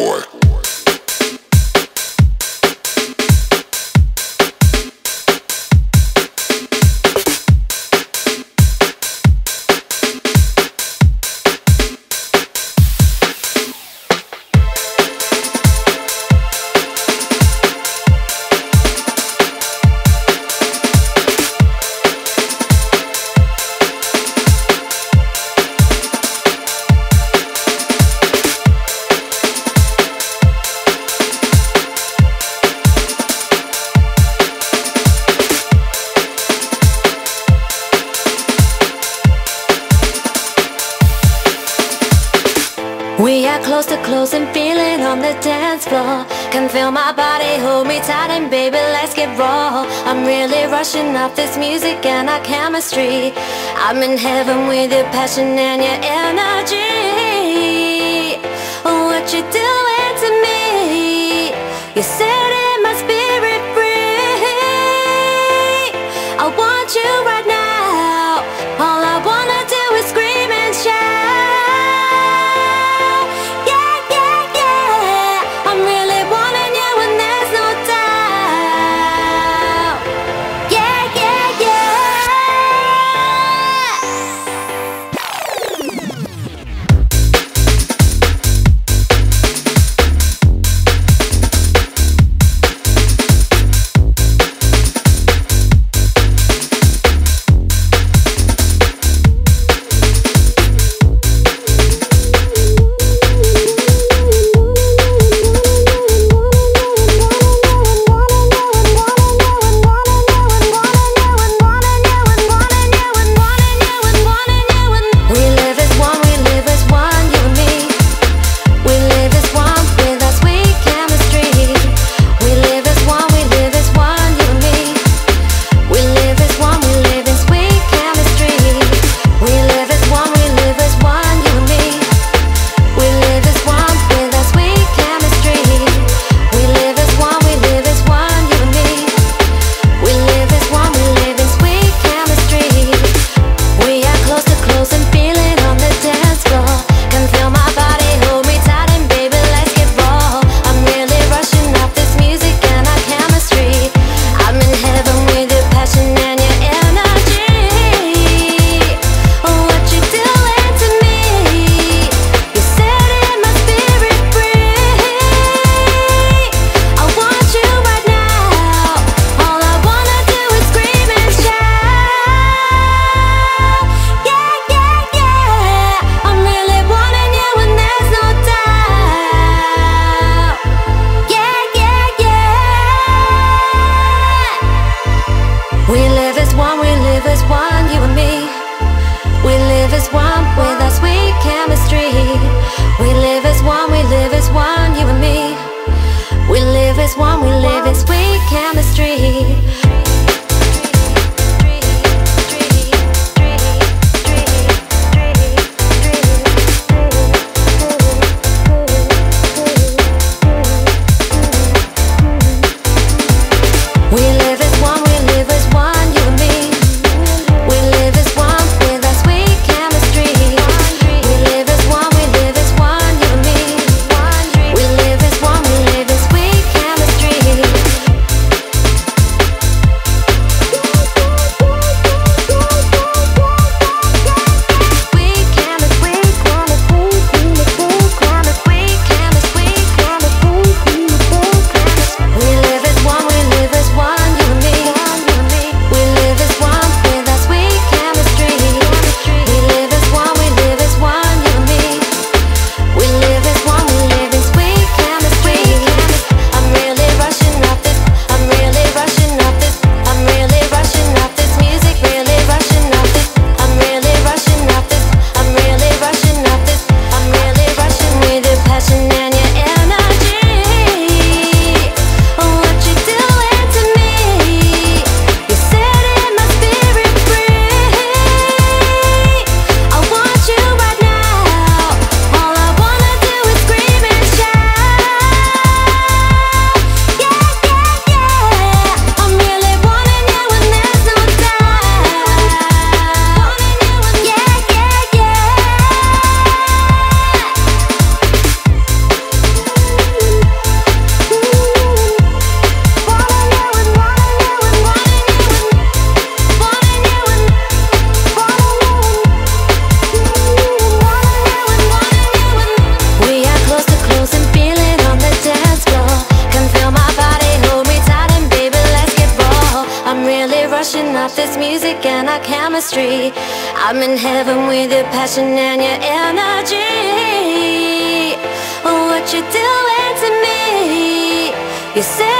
boy. losing feeling on the dance floor. Can feel my body, hold me tight and baby let's get raw. I'm really rushing off this music and our chemistry. I'm in heaven with your passion and your energy. What you doing to me? You set in my spirit free I want you chemistry. I'm in heaven with your passion and your energy. What you're doing to me? You say.